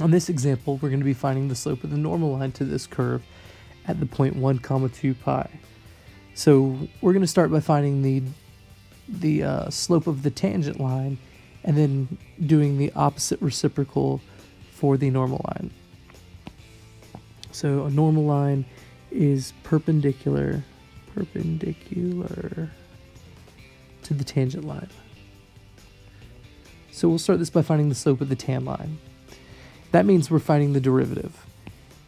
On this example, we're going to be finding the slope of the normal line to this curve at the point 1 comma 2 pi. So we're going to start by finding the the uh, slope of the tangent line and then doing the opposite reciprocal for the normal line. So a normal line is perpendicular perpendicular to the tangent line. So we'll start this by finding the slope of the tan line. That means we're finding the derivative.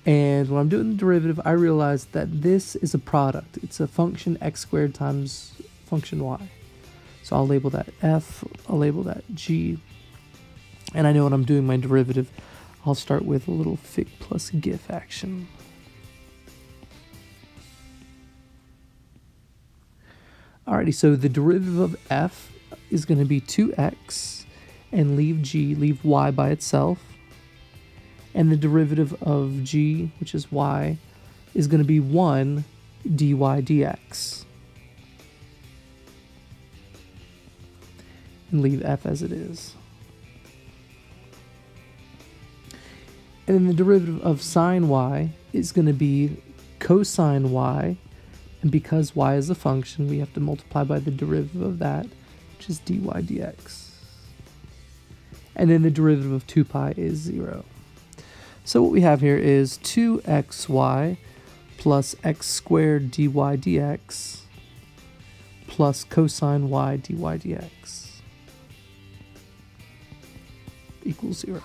And when I'm doing the derivative, I realize that this is a product. It's a function x squared times function y. So I'll label that f, I'll label that g. And I know when I'm doing my derivative, I'll start with a little fig plus gif action. Alrighty, so the derivative of f is going to be 2x and leave g, leave y by itself. And the derivative of g, which is y, is going to be 1 dy dx. And leave f as it is. And then the derivative of sine y is going to be cosine y and because y is a function, we have to multiply by the derivative of that, which is dy dx. And then the derivative of 2 pi is 0. So what we have here is 2xy plus x squared dy dx plus cosine y dy dx equals 0.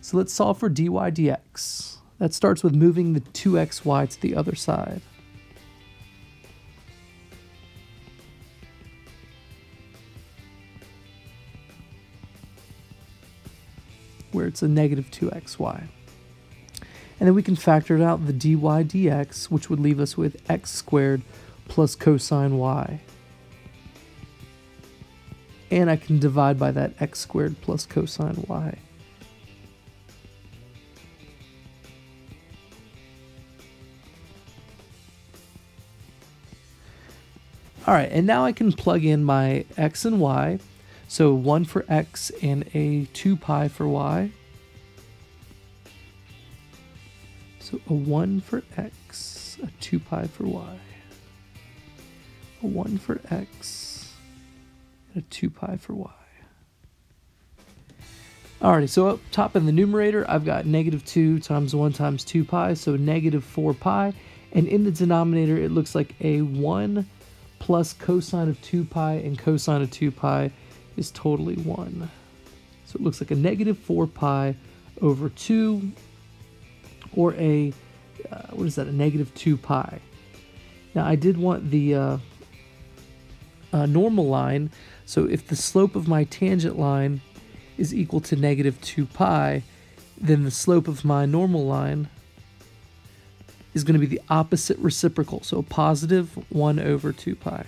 So let's solve for dy dx. That starts with moving the 2xy to the other side. Where it's a negative 2xy. And then we can factor it out the dy dx, which would leave us with x squared plus cosine y. And I can divide by that x squared plus cosine y. All right, and now I can plug in my x and y so 1 for x and a 2 pi for y. So a 1 for x, a 2 pi for y. A 1 for x, and a 2 pi for y. Alrighty, so up top in the numerator, I've got negative 2 times 1 times 2 pi, so negative 4 pi. And in the denominator, it looks like a 1 plus cosine of 2 pi and cosine of 2 pi is totally 1. So it looks like a negative 4 pi over 2 or a, uh, what is that, a negative 2 pi. Now I did want the uh, uh, normal line, so if the slope of my tangent line is equal to negative 2 pi, then the slope of my normal line is going to be the opposite reciprocal, so positive 1 over 2 pi.